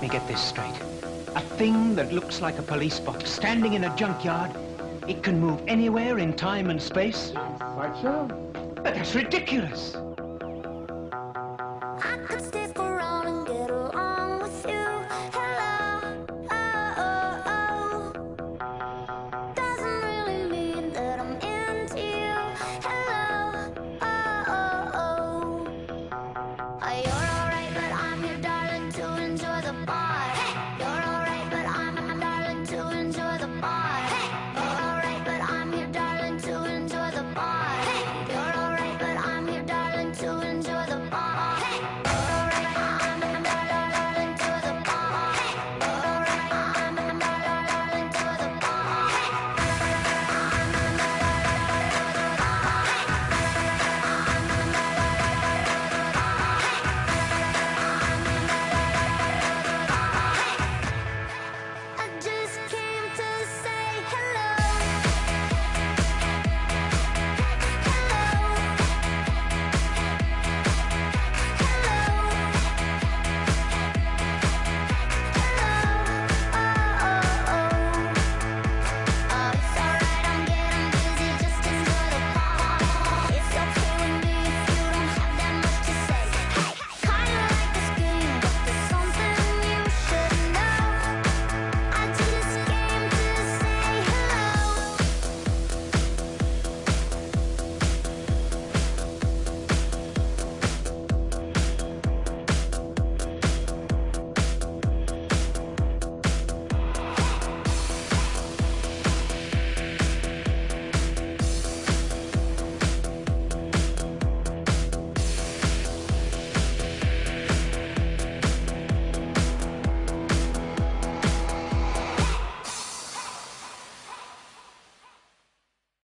Let me get this straight. A thing that looks like a police box standing in a junkyard. It can move anywhere in time and space? Quite so. But that's ridiculous. Bye.